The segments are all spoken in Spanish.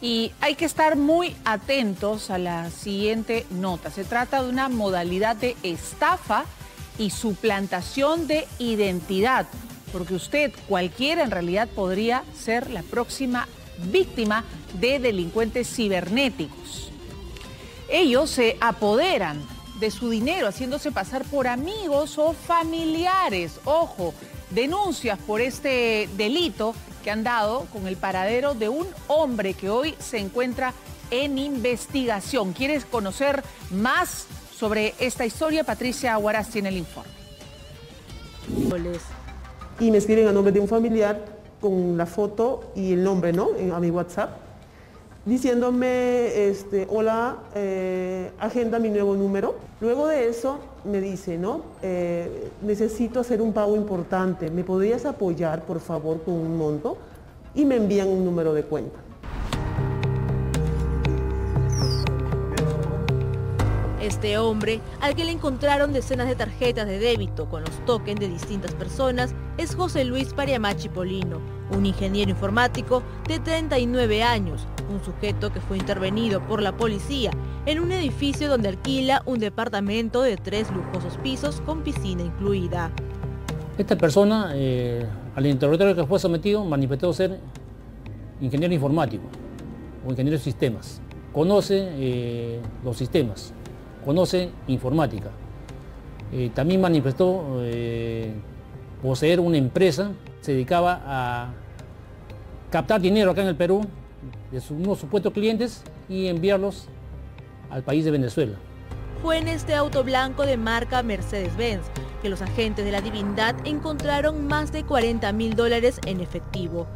Y hay que estar muy atentos a la siguiente nota. Se trata de una modalidad de estafa y suplantación de identidad, porque usted, cualquiera en realidad, podría ser la próxima víctima de delincuentes cibernéticos. Ellos se apoderan de su dinero haciéndose pasar por amigos o familiares. Ojo, denuncias por este delito que han dado con el paradero de un hombre que hoy se encuentra en investigación. ¿Quieres conocer más sobre esta historia? Patricia Aguaraz tiene el informe. Y me escriben a nombre de un familiar con la foto y el nombre, ¿no? A mi WhatsApp, diciéndome, este, hola, eh, agenda mi nuevo número. Luego de eso me dice, ¿no? Eh, necesito hacer un pago importante, ¿me podrías apoyar, por favor, con un monto? Y me envían un número de cuenta. Este hombre, al que le encontraron decenas de tarjetas de débito con los tokens de distintas personas, es José Luis Pariamachi Polino, un ingeniero informático de 39 años, un sujeto que fue intervenido por la policía en un edificio donde alquila un departamento de tres lujosos pisos con piscina incluida. Esta persona, eh, al interrogatorio que fue sometido, manifestó ser ingeniero informático o ingeniero de sistemas. Conoce eh, los sistemas, conoce informática. Eh, también manifestó poseer una empresa, se dedicaba a captar dinero acá en el Perú de unos supuestos clientes y enviarlos al país de Venezuela. Fue en este auto blanco de marca Mercedes-Benz que los agentes de la divindad encontraron más de 40 mil dólares en efectivo.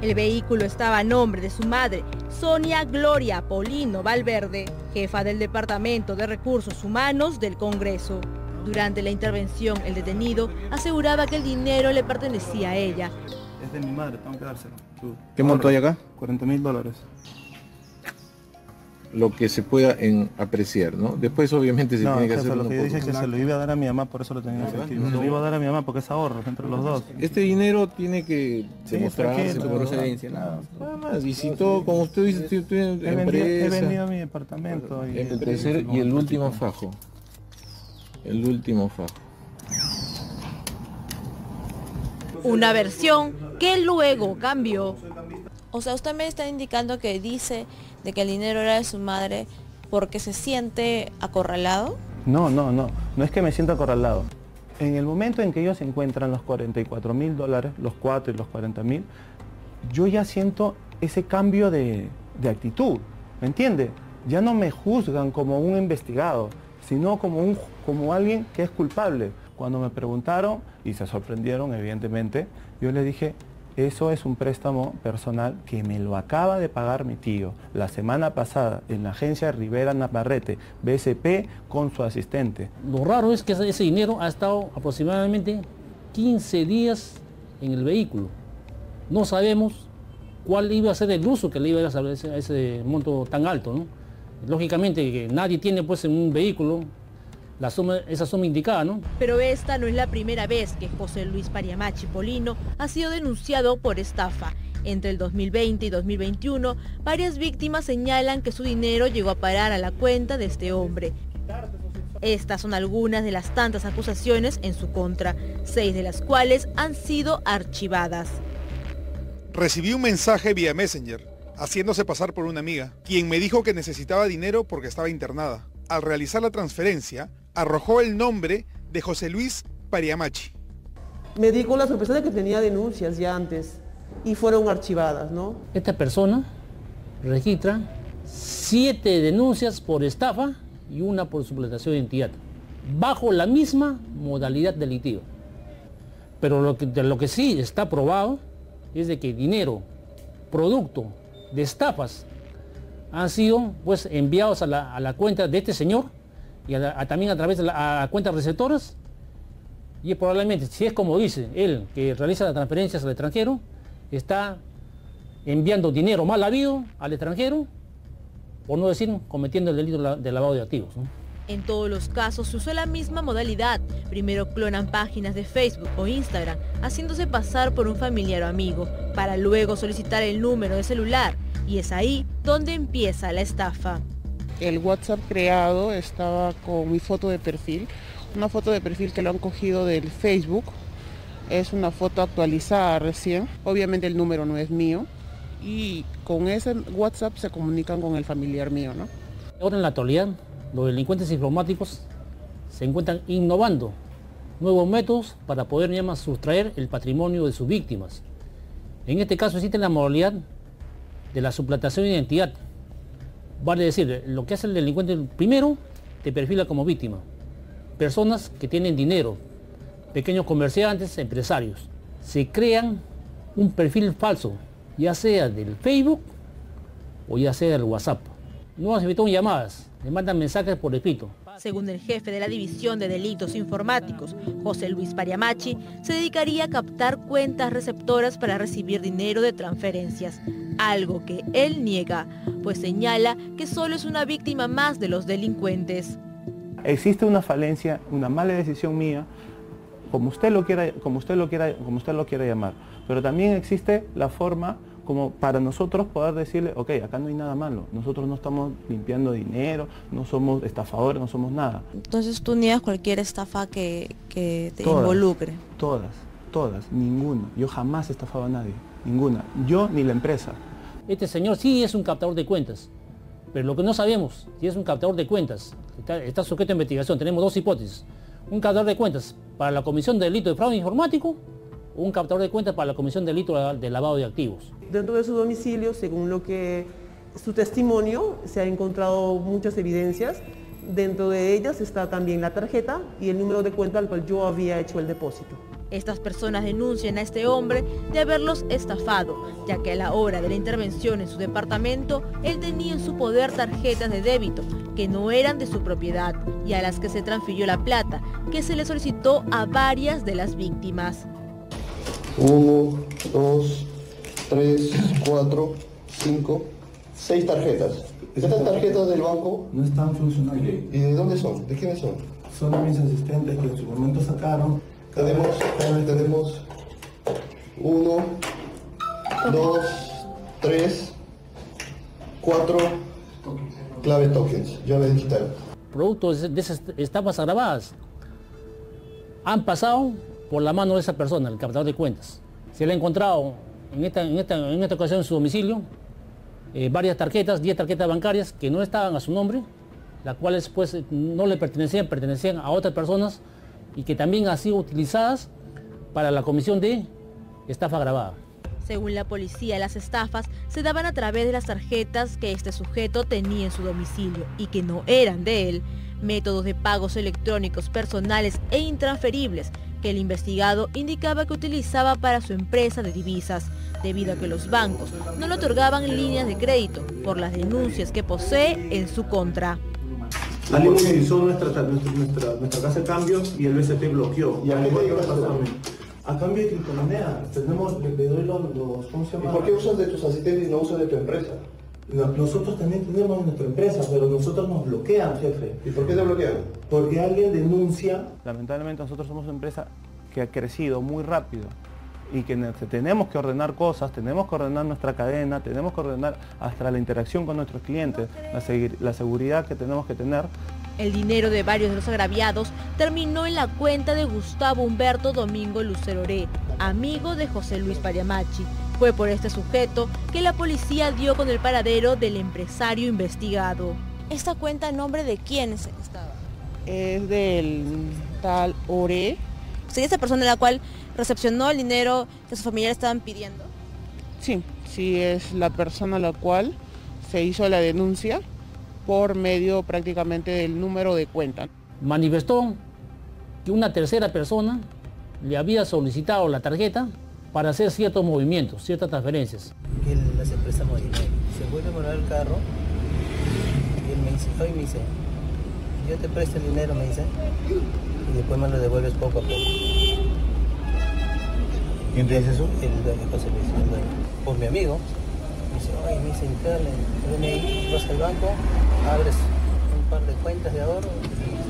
El vehículo estaba a nombre de su madre, Sonia Gloria Polino Valverde, jefa del Departamento de Recursos Humanos del Congreso. Durante la intervención, el detenido aseguraba que el dinero le pertenecía a ella. Es de mi madre, tengo que dárselo. ¿Qué monto hay acá? 40 mil dólares lo que se pueda en apreciar, ¿no? Después obviamente se no, tiene que jefe, hacer lo que yo dije es que se lo iba a dar a mi mamá, por eso lo tenía efectivo. Se lo iba a dar a mi mamá porque es ahorro entre los dos. Este dinero tiene que Sí, demostrarse su procedencia, no, nada Nada más. Y si todo, como usted dice, tiene tiene He vendido, he vendido mi departamento. Y, El tercer y el último fajo. El último fajo. Una versión que luego cambió. O sea, usted me está indicando que dice de que el dinero era de su madre porque se siente acorralado. No, no, no. No es que me sienta acorralado. En el momento en que ellos encuentran los 44 mil dólares, los 4 y los 40 mil, yo ya siento ese cambio de, de actitud. ¿Me entiende? Ya no me juzgan como un investigado, sino como, un, como alguien que es culpable. Cuando me preguntaron y se sorprendieron, evidentemente, yo les dije, eso es un préstamo personal que me lo acaba de pagar mi tío la semana pasada en la agencia Rivera Navarrete, BSP, con su asistente. Lo raro es que ese dinero ha estado aproximadamente 15 días en el vehículo. No sabemos cuál iba a ser el uso que le iba a dar a ese, monto tan alto. Lógicamente que nadie tiene pues en un vehículo la suma, esa suma indicada, ¿no? Pero esta no es la primera vez que José Luis Pariamachi Polino ha sido denunciado por estafa. Entre el 2020 y 2021, varias víctimas señalan que su dinero llegó a parar a la cuenta de este hombre. Estas son algunas de las tantas acusaciones en su contra, seis de las cuales han sido archivadas. Recibí un mensaje vía Messenger, haciéndose pasar por una amiga, quien me dijo que necesitaba dinero porque estaba internada. Al realizar la transferencia, arrojó el nombre de José Luis Pariamachi. Me di con la sorpresa de que tenía denuncias ya antes y fueron archivadas, ¿no? Esta persona registra siete denuncias por estafa y una por suplantación de identidad, bajo la misma modalidad delictiva. Pero lo que, de lo que sí está probado es de que dinero, producto de estafas, han sido pues enviados a la, a la cuenta de este señor y también a través de la a cuentas receptoras y probablemente, si es como dice él, que realiza las transferencias al extranjero, está enviando dinero mal habido al extranjero, por no decir cometiendo el delito de la- de lavado de activos. En todos los casos se usó la misma modalidad. Primero clonan páginas de Facebook o Instagram, haciéndose pasar por un familiar o amigo, para luego solicitar el número de celular. Y es ahí donde empieza la estafa. El WhatsApp creado estaba con mi foto de perfil, una foto de perfil que lo han cogido del Facebook. Es una foto actualizada recién. Obviamente el número no es mío. Y con ese WhatsApp se comunican con el familiar mío, ¿no? Ahora en la actualidad los delincuentes informáticos se encuentran innovando nuevos métodos para poder más sustraer el patrimonio de sus víctimas. En este caso existe la modalidad de la suplantación de identidad. Vale decir, lo que hace el delincuente primero te perfila como víctima. Personas que tienen dinero, pequeños comerciantes, empresarios. Se crean un perfil falso, ya sea del Facebook o ya sea del WhatsApp. No aceptan llamadas, le mandan mensajes por escrito. Según el jefe de la División de Delitos Informáticos, José Luis Pariamachi, se dedicaría a captar cuentas receptoras para recibir dinero de transferencias, algo que él niega, pues señala que solo es una víctima más de los delincuentes. Existe una falencia, una mala decisión mía, como usted lo quiera, como usted lo quiera, como usted lo quiera llamar, pero también existe la forma como para nosotros poder decirle, ok, acá no hay nada malo, nosotros no estamos limpiando dinero, no somos estafadores, no somos nada. Entonces tú niegas cualquier estafa que, te involucre. Todas, todas, ninguna. Yo jamás he estafado a nadie, ninguna. Yo ni la empresa. Este señor sí es un captador de cuentas, pero lo que no sabemos, si es un captador de cuentas, está, está sujeto a investigación, tenemos dos hipótesis. Un captador de cuentas para la comisión de delito de fraude informático un captador de cuentas para la Comisión de Delito de Lavado de Activos. Dentro de su domicilio, según lo que su testimonio, se han encontrado muchas evidencias. Dentro de ellas está también la tarjeta y el número de cuenta al cual yo había hecho el depósito. Estas personas denuncian a este hombre de haberlos estafado, ya que a la hora de la intervención en su departamento, él tenía en su poder tarjetas de débito que no eran de su propiedad y a las que se transfirió la plata, que se le solicitó a varias de las víctimas. 1, 2, 3, 4, 5, 6 tarjetas. ¿Estas tarjetas del banco? No están funcionando. ¿Y de dónde son? ¿De quiénes son? Son de mis asistentes que en su momento sacaron. Tenemos, tenemos 1, 2, 3, 4 clave tokens, llave digital. Productos de esas estafas agravadas han pasado por la mano de esa persona, el captador de cuentas. Se le ha encontrado en esta, ocasión en su domicilio eh, varias tarjetas, 10 tarjetas bancarias que no estaban a su nombre, las cuales pues no le pertenecían, pertenecían a otras personas y que también han sido utilizadas para la comisión de estafa grabada. Según la policía, las estafas se daban a través de las tarjetas que este sujeto tenía en su domicilio y que no eran de él, métodos de pagos electrónicos personales e intransferibles que el investigado indicaba que utilizaba para su empresa de divisas, debido a que los bancos no le otorgaban líneas de crédito por las denuncias que posee en su contra. Alguien utilizó nuestra, nuestra, nuestra, casa de cambio y el BCP bloqueó. ¿Y a qué A cambio de criptomonedas. Tenemos, le, doy los, ¿cómo se llama? ¿Y por qué usas de tus asistentes y no usas de tu empresa? nosotros también tenemos nuestra empresa, pero nosotros nos bloquean, jefe. ¿Y por qué te bloquean? Porque alguien denuncia. Lamentablemente nosotros somos una empresa que ha crecido muy rápido y que tenemos que ordenar cosas, tenemos que ordenar nuestra cadena, tenemos que ordenar hasta la interacción con nuestros clientes, la, seguridad que tenemos que tener. El dinero de varios de los agraviados terminó en la cuenta de Gustavo Humberto Domingo Luceroré, amigo de José Luis Pariamachi, fue por este sujeto que la policía dio con el paradero del empresario investigado. ¿Esta cuenta en nombre de quién estaba? Es del tal Ore. ¿Sería esa persona la cual recepcionó el dinero que sus familiares estaban pidiendo? Sí, sí es la persona la cual se hizo la denuncia por medio prácticamente del número de cuenta. Manifestó que una tercera persona le había solicitado la tarjeta para hacer ciertos movimientos, ciertas transferencias. Que las empresas dinero. Se vuelve a poner el carro y él me dice, hoy me dice, yo te presto el dinero, me dice, y después me lo devuelves poco a poco. ¿Quién te dice eso? El dueño José Luis, el dueño. Mi amigo. Me dice, oye, me dice, entrale, ven ahí, vas al banco, abres par de cuentas de ahorro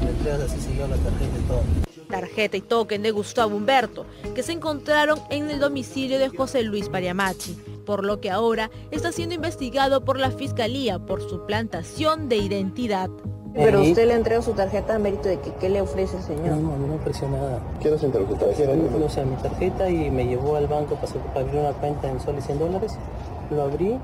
y me entregas así siguió la tarjeta y todo. Tarjeta y token de Gustavo Humberto, que se encontraron en el domicilio de José Luis Pariamachi, por lo que ahora está siendo investigado por la Fiscalía por suplantación de identidad. Pero usted le entrega su tarjeta a mérito de que qué le ofrece el señor. No, no me ofreció nada. ¿Qué nos entregó su tarjeta? O sea, mi tarjeta y me llevó al banco para, para abrir una cuenta en soles 100 dólares. Lo abrí,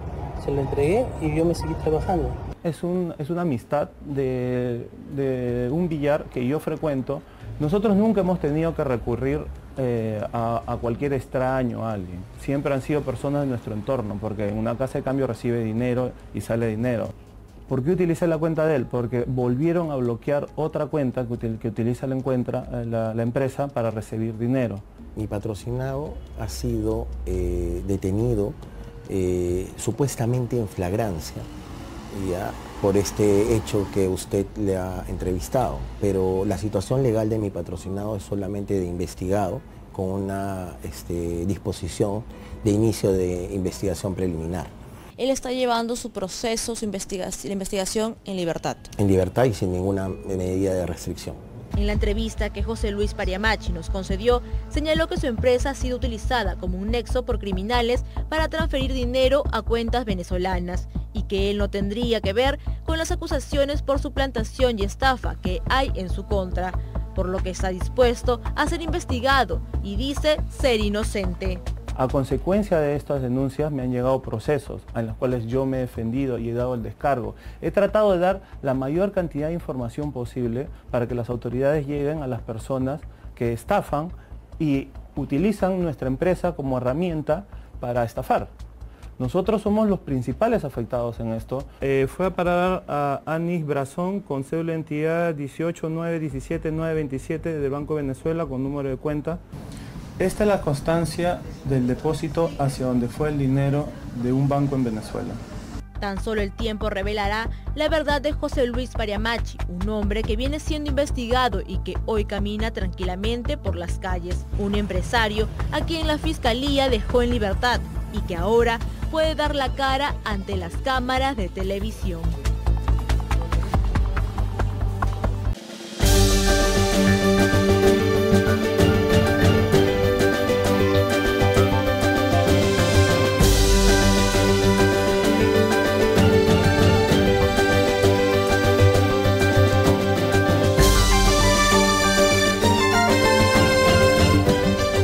se lo entregué y yo me seguí trabajando. Es, un, es una amistad de, de un billar que yo frecuento. Nosotros nunca hemos tenido que recurrir eh, a, a, cualquier extraño, a alguien. Siempre han sido personas de nuestro entorno, porque en una casa de cambio recibe dinero y sale dinero. ¿Por qué utilicé la cuenta de él? Porque volvieron a bloquear otra cuenta que, util, que utiliza la, encuentra, la, la, empresa para recibir dinero. Mi patrocinado ha sido eh, detenido eh, supuestamente en flagrancia ya, por este hecho que usted le ha entrevistado, pero la situación legal de mi patrocinado es solamente de investigado con una este, disposición de inicio de investigación preliminar él está llevando su proceso, su investigación, investigación en libertad. En libertad y sin ninguna medida de restricción. En la entrevista que José Luis Pariamachi nos concedió, señaló que su empresa ha sido utilizada como un nexo por criminales para transferir dinero a cuentas venezolanas y que él no tendría que ver con las acusaciones por suplantación y estafa que hay en su contra, por lo que está dispuesto a ser investigado y dice ser inocente. A consecuencia de estas denuncias me han llegado procesos en los cuales yo me he defendido y he dado el descargo. He tratado de dar la mayor cantidad de información posible para que las autoridades lleguen a las personas que estafan y utilizan nuestra empresa como herramienta para estafar. Nosotros somos los principales afectados en esto. Eh, fue a parar a Anis Brazón con cédula de identidad 18917927 del Banco de Venezuela con número de cuenta. Esta es la constancia del depósito hacia donde fue el dinero de un banco en Venezuela. Tan solo el tiempo revelará la verdad de José Luis Pariamachi, un hombre que viene siendo investigado y que hoy camina tranquilamente por las calles. Un empresario a quien la fiscalía dejó en libertad y que ahora puede dar la cara ante las cámaras de televisión.